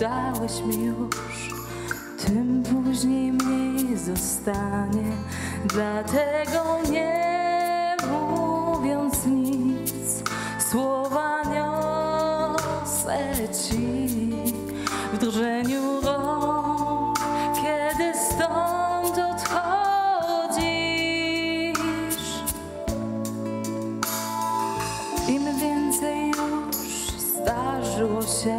dałeś mi już, tym później mniej zostanie. Dlatego nie mówiąc nic, słowa niosę ci w drżeniu rąk, kiedy stąd odchodzisz. Im więcej już zdarzyło się,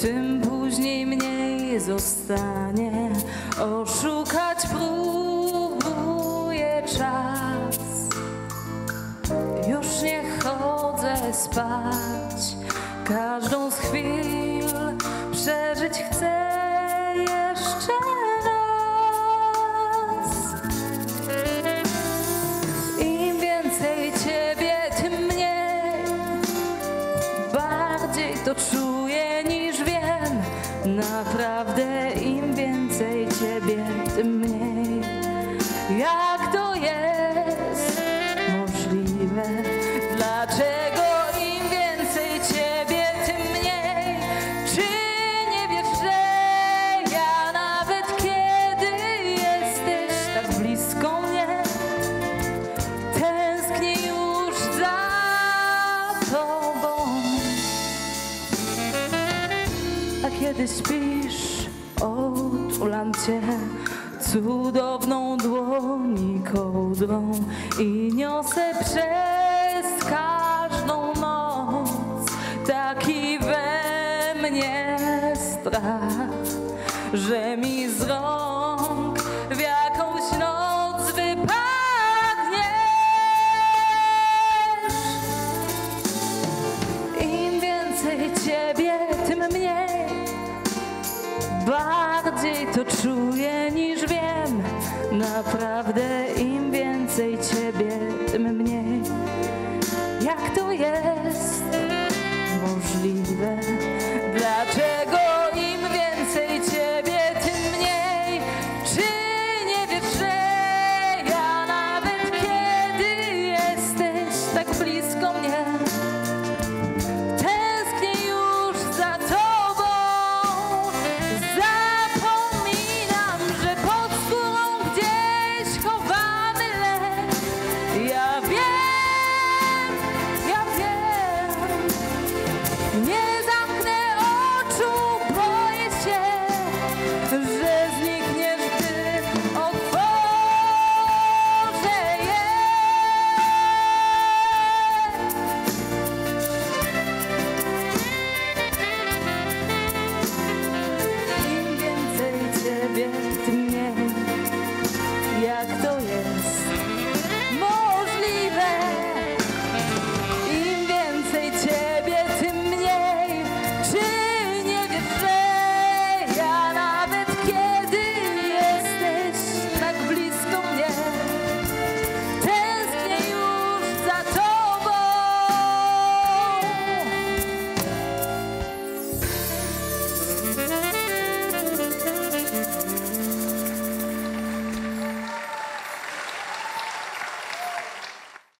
tym później mniej zostanie. Oszukać próbuje czas. Już nie chodzę spać. Każdą z chwil przeżyć chcę jeszcze raz. Im więcej ciebie, tym mniej. Bardziej to czuję. Naprawdę im więcej ciebie, tym mniej. Jak kiedy śpisz, otulam cię cudowną dłoni kołdrą i niosę przez każdą noc taki we mnie strach, że mi z bardziej to czuję niż wiem. Naprawdę im więcej ciebie, tym mniej. Jak to jest możliwe?